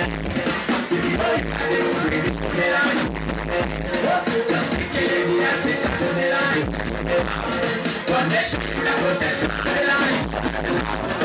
One nation, one nation, one nation.